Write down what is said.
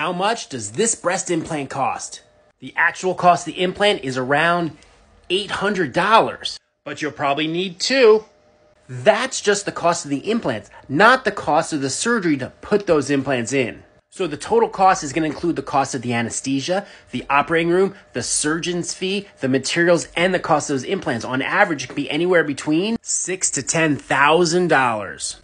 How much does this breast implant cost? The actual cost of the implant is around $800, but you'll probably need two. That's just the cost of the implants, not the cost of the surgery to put those implants in. So the total cost is going to include the cost of the anesthesia, the operating room, the surgeon's fee, the materials, and the cost of those implants. On average, it can be anywhere between six to ten thousand dollars.